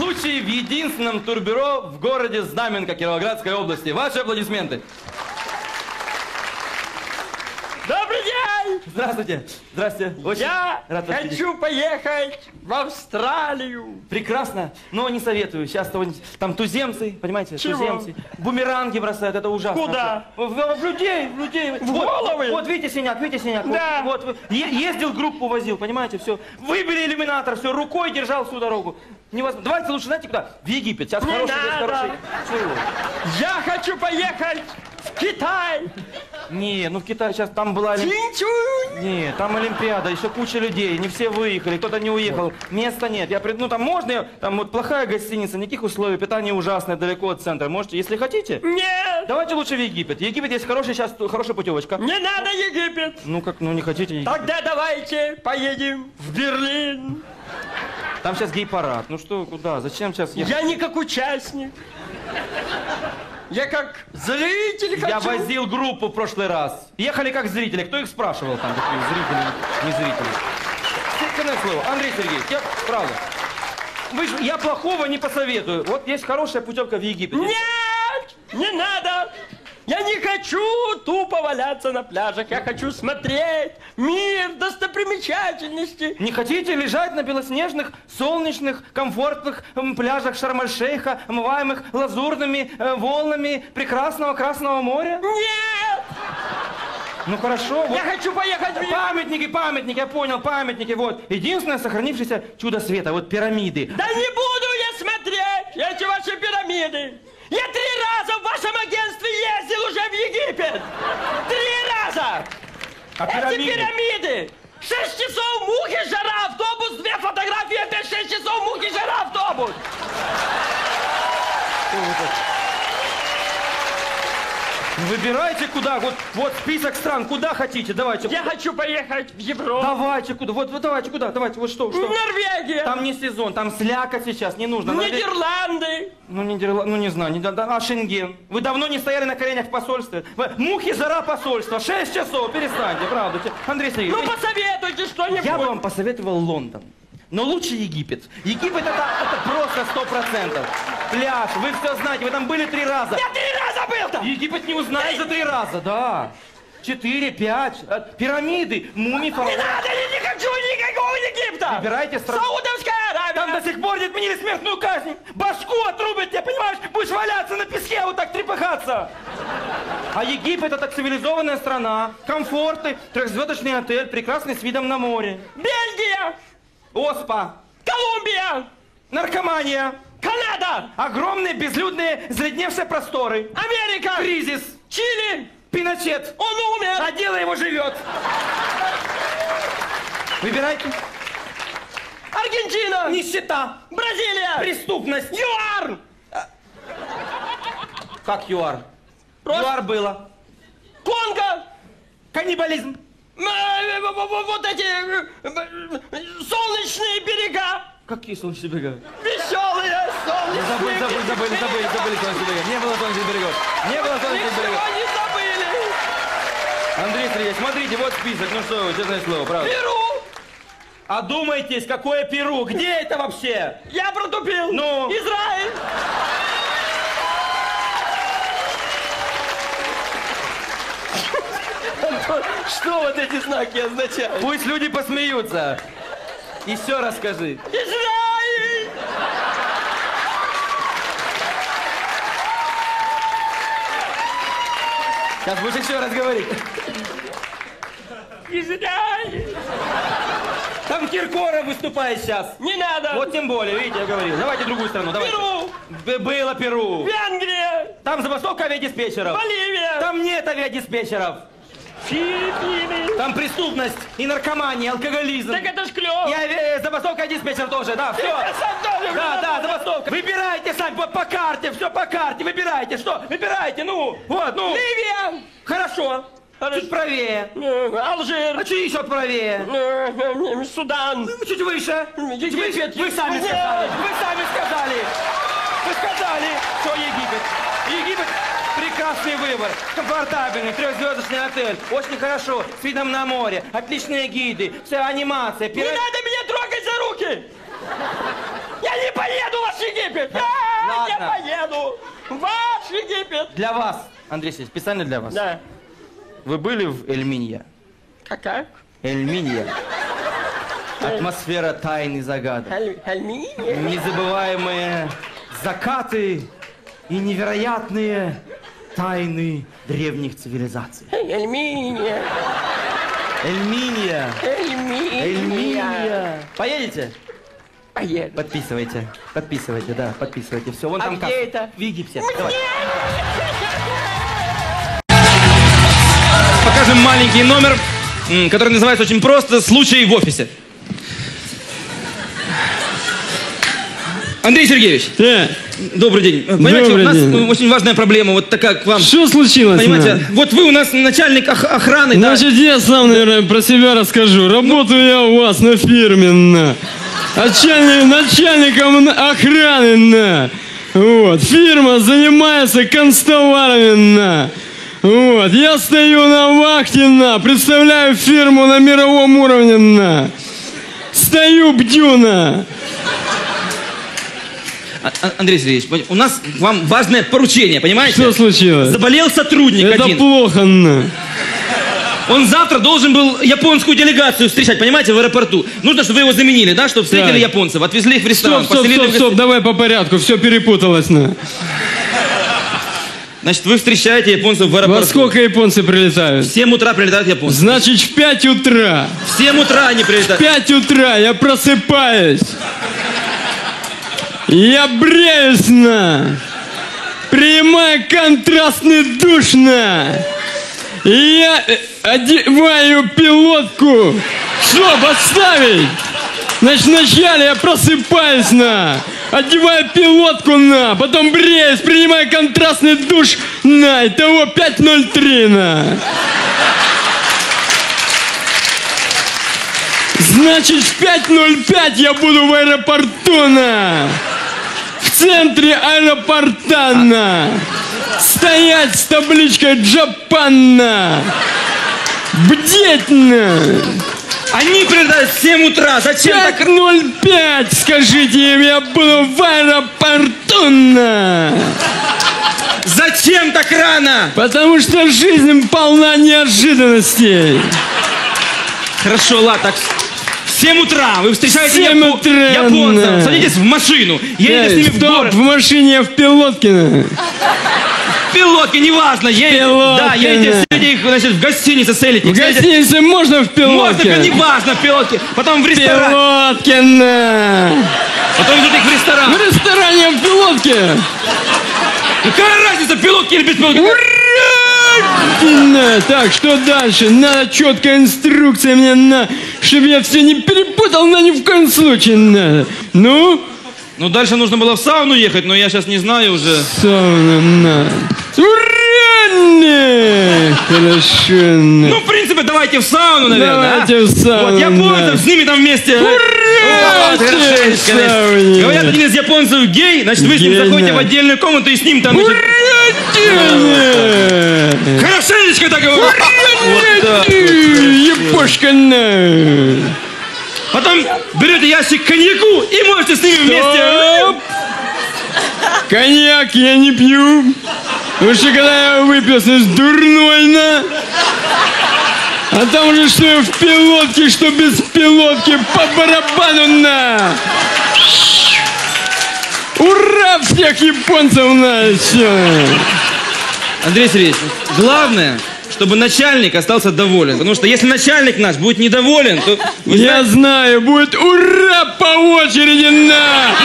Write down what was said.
случай в единственном турбюро в городе Знаменка Кировоградской области. Ваши аплодисменты. Добрый день! Здравствуйте. Здравствуйте. Очень Я рад вас видеть. хочу поехать в Австралию. Прекрасно, но не советую. Сейчас там туземцы, понимаете, Чего? туземцы. Бумеранги бросают, это ужасно. Куда? В, в- в людей, в людей. В головы? Вот, видите синяк, видите синяк. Вот- Да. Вот, вот. Ездил, группу возил, понимаете, все. Выбили иллюминатор, все, рукой держал всю дорогу. Невозможно. Давайте лучше, знаете, куда? В Египет. Сейчас Не хороший, надо. хороший. Я хочу поехать в Китай. Не, ну в Китае сейчас там была. Не, там Олимпиада, еще куча людей, не все выехали, кто-то не уехал, места нет. Я, пред- ну там можно, там вот плохая гостиница, никаких условий, питание ужасное, далеко от центра. Можете, если хотите, Нет, давайте лучше в Египет. Египет есть хорошая сейчас, хорошая путевочка. не надо Египет. Ну как, ну не хотите Египет? Тогда давайте поедем в Берлин. Там сейчас гей-парад. Ну что, куда, зачем сейчас ехать? Я не как участник. Я как зритель хочу. Я возил группу в прошлый раз. Ехали как зрители. Кто их спрашивал там, какие зрители, не зрители? Секретное слово. Андрей Сергеевич, я, правда. Вы ж- я плохого не посоветую. Вот есть хорошая путевка в Египет. Нет, не надо. Я не хочу тупо валяться на пляжах. Я хочу смотреть мир, достопримечательности. Не хотите лежать на белоснежных, солнечных, комфортных пляжах Шарм-эль-Шейха, омываемых лазурными э, волнами прекрасного Красного моря? Нет, Ну хорошо, вот я хочу поехать в памятники, памятники, я понял, памятники, вот. Единственное сохранившееся чудо света, вот пирамиды. Да не буду я смотреть эти ваши пирамиды. Я три Египет. Три раза. А Эти пирамиды. Шесть часов мухи, жара, автобус, две фотографии, опять шесть часов мухи, жара, автобус. Выбирайте куда, вот, вот список стран, куда хотите, давайте. Я хочу поехать в Европу. Давайте куда, вот, вот давайте куда, давайте, вот что, что. Норвегия. Там не сезон, там слякоть сейчас, не нужно. Нидерланды. Ну, Нидерла- ну, не знаю, не, да- а Шенген? Вы давно не стояли на коленях в посольстве? Вы- мухи, жара, посольство, шесть часов, перестаньте, правда. Андрей Ну Сергеевич, посоветуйте что-нибудь. я бы вам посоветовал Лондон. Но лучше Египет. Египет это, это просто сто процентов. Пляж, вы все знаете, вы там были три раза. Я три раза был там. Египет не узнаешь за три раза, да. Четыре, пять, э, пирамиды, мумии, Не фараоны. надо, я не хочу никакого Египта. Выбирайте страну. Саудовская Аравия. Там до сих пор не отменили смертную казнь. Башку отрубят тебе, понимаешь? Будешь валяться на песке, вот так трепыхаться. А Египет это цивилизованная страна, комфорты, трехзвездочный отель, прекрасный с видом на море. Бельгия. Оспа, Колумбия. наркомания, Канада. огромные безлюдные заледневшие просторы, Америка. кризис, Чили. Пиночет, Он умер. а дело его живет. Выбирайте. Аргентина. Нищета, Бразилия. преступность. ЮАР. Как ЮАР? Просто- ЮАР было. Конго. Каннибализм. Э, в- Вот эти э, э, солнечные берега. Какие солнечные берега? Забыли, забыли, забыли, забыли, забыли солнечных берегов. Не было солнечных берегов. Не было Ничего берегов. не забыли. Андрей Сергеевич, смотрите, вот список. Ну что вы, честное слово, правда. Перу. Одумайтесь, какое Перу? Где это вообще? Я протупил. Ну? Израиль. Что вот эти знаки означают? Пусть люди посмеются. Еще раз скажи. Израиль! Сейчас будешь еще раз говорить. Израиль! Там Киркоров выступает сейчас. Не надо! Вот тем более, видите, я говорил. Давайте другую страну, давайте. Перу! Б- Было Перу. Венгрия! Там забастовка авиадиспетчеров. Боливия! Там нет авиадиспетчеров. Филиппины! Там преступность и наркомания, алкоголизм. Так это ж клево! И ави- забастовка диспетчер тоже, да, все. Да, да, забастовка. Выбирайте сами по, по карте, все по карте, выбирайте. Что? Выбирайте, ну, вот, ну. Ливия! Хорошо. Чуть правее. Э, Алжир! А чуть еще правее. Э, э, Судан! Чуть выше. Чуть выше. Вы сами сказали. Вы сами сказали. Вы сказали, что Египет. Египет прекрасный выбор. Комфортабельный, трехзвездочный отель. Очень хорошо, с видом на море. Отличные гиды, вся анимация. Не пира- надо меня трогать за руки! Я не поеду в ваш Египет! Я Ладно. не поеду! в Ваш Египет! Для вас, Андрей Сергеевич, специально для вас. Да. Вы были в Эльминья? Какая? Эльминья. Атмосфера тайны загадок. Аль- Альминия? Незабываемые закаты и невероятные тайны древних цивилизаций. Альминия. Эльминья. Альминия. Эльминья. Поедете? Поеду. Подписывайте. Подписывайте, да, подписывайте. Все, вон А там где касса. это? В Египте. Давай. Покажем маленький номер, который называется очень просто «Случай в офисе». Андрей Сергеевич, Да. добрый день. Понимаете, Добрый у нас день. очень важная проблема, вот такая к вам. Что случилось? Понимаете, на? вот вы у нас начальник ох- охраны, да? Значит, я сам, наверное, про себя расскажу. Работаю я у вас на фирме, на. Начальник, начальником на- охраны, на. Вот. Фирма занимается констоварами, на. Вот. Я стою на вахте, на. Представляю фирму на мировом уровне, на. Стою, бдю, на. А- а- Андрей Сергеевич, у нас к вам важное поручение, понимаете? Что случилось? Заболел сотрудник Это один. плохо, на. Он завтра должен был японскую делегацию встречать, понимаете, в аэропорту. Нужно, чтобы вы его заменили, да, чтобы встретили Так. японцев, отвезли их в ресторан, Стоп, стоп, стоп, в стоп, давай по порядку, все перепуталось, на. Значит, вы встречаете японцев в аэропорту. Во сколько японцы прилетают? В 7 утра прилетают японцы. Значит, в 5 утра. В 7 утра они В прилетают. 5 утра я просыпаюсь. Я бреюсь на. Принимаю контрастный душ на. Я э, одеваю пилотку. Чтоб отставить. Значит, вначале я просыпаюсь на. Одеваю пилотку на. Потом бреюсь, принимаю контрастный душ на. Итого 5.03 на. Значит, в 5.05 я буду в аэропорту на. В центре аэропорта на. Стоять с табличкой Джапанна. Бдеть на. Они прилетают в 7 утра. Зачем так? 5.05, скажите им, я буду в аэропорту. Зачем так рано? Потому что жизнь полна неожиданностей. Хорошо, ладно, так в 7 утра вы встречаете 7 япо- утра, японцев, да. садитесь в машину, едете с Эй, ними в стоп, город. в машине я в пилотке неважно, едете, Пилотки, да, едете, да. их, значит, в гостинице селите. В гостинице можно в Можно, пилотке? неважно, пилотки. Потом в ресторан. Пилотки на. Потом идут их в ресторан. В ресторане в пилотке. Какая разница, пилотки или без пилотки? На. Так, что дальше? Надо четкая инструкция мне на, чтобы я все не перепутал, на ни в коем случае надо. Ну, Ну, дальше нужно было в сауну ехать, но я сейчас не знаю уже. сауна на. Ура! Хорошо. Ну, в принципе, давайте в сауну, наверное. Давайте а? в сауну, Вот японцев, да. с ними там вместе. Ура! Говорят, один из японцев гей, значит, вы с ним заходите в отдельную комнату и с ним там, значит, Ура! хорошенечко так. Вот так. Епошка на! Потом берете ящик коньяку и можете с ними вместе. Коньяк я не пью. Потому что когда я выпил, с дурной на. А там уже что в пилотке, что без пилотки, по барабану на. Ура! Всех японцев на! Все. Андрей Сергеевич, главное, чтобы начальник остался доволен. Потому что если начальник наш будет недоволен, то... вы Я знаю, будет ура по очереди на!